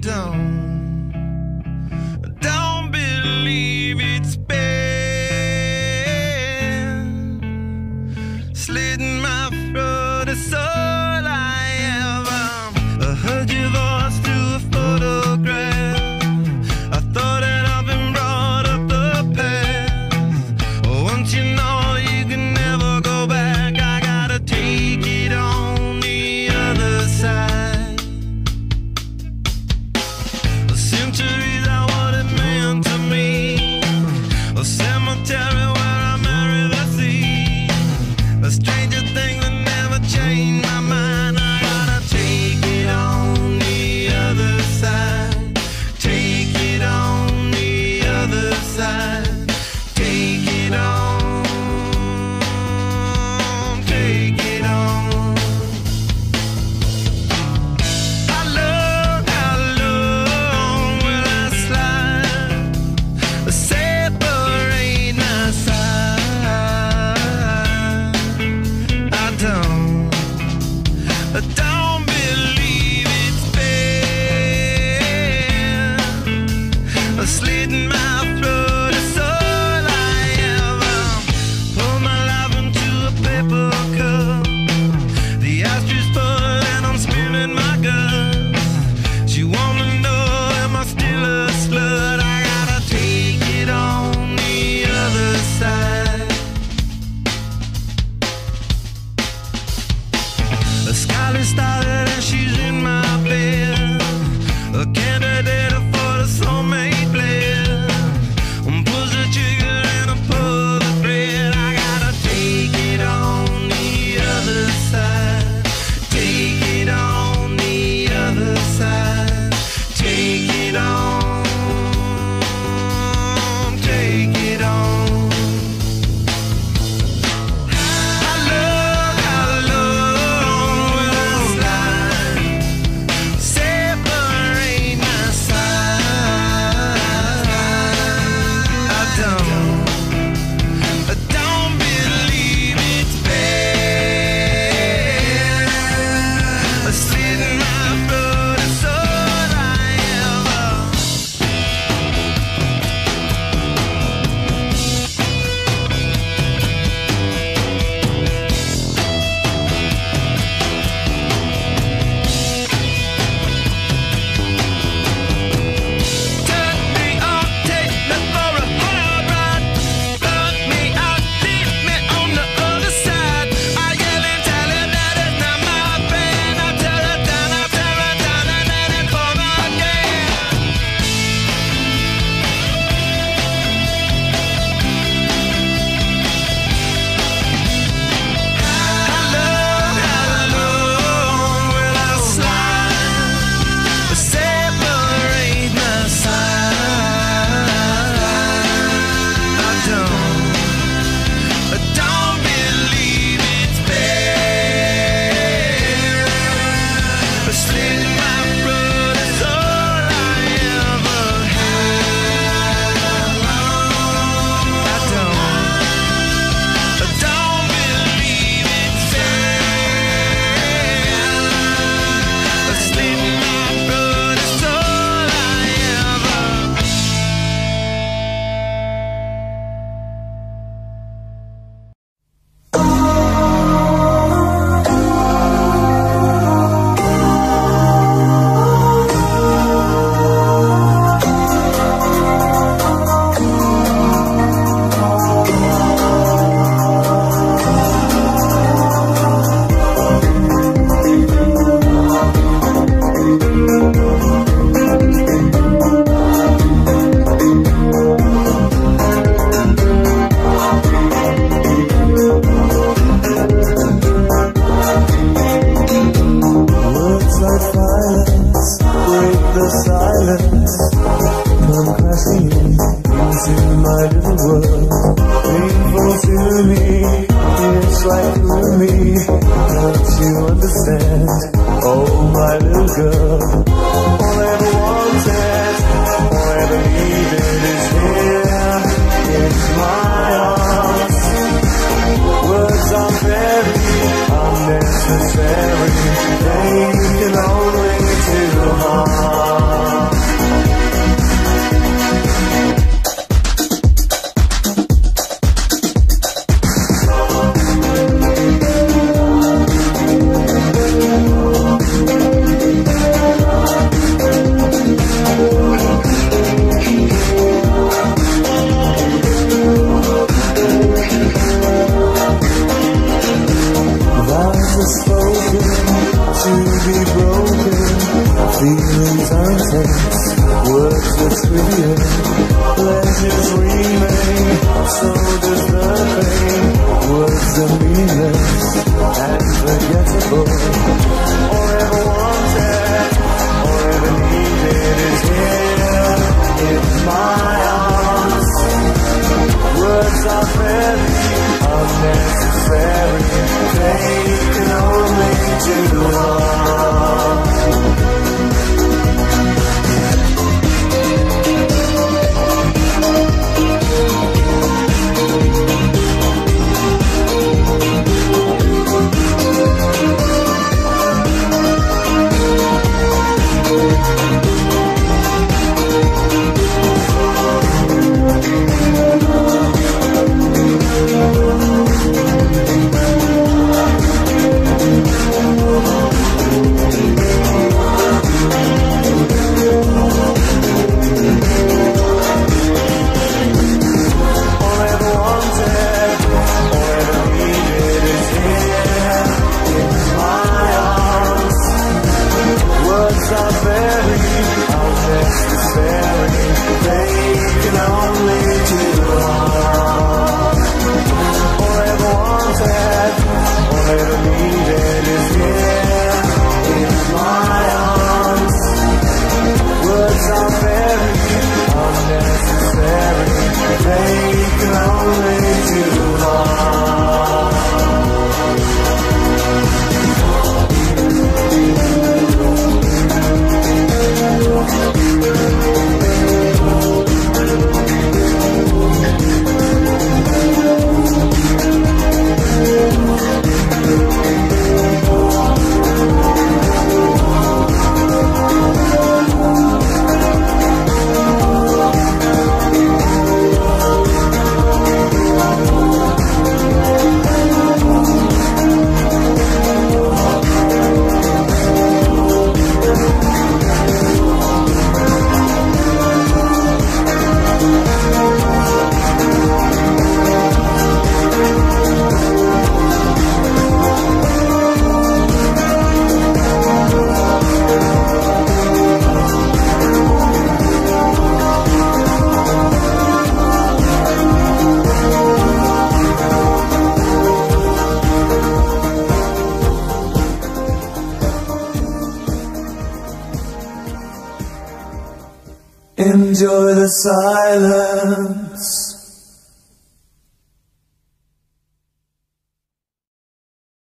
Don't. sitting my World, painful to me It's like to me Don't you understand? Oh, my little girl All I ever wanted All I ever needed is here It's mine are trivial. Pleasures remain, so Enjoy the silence.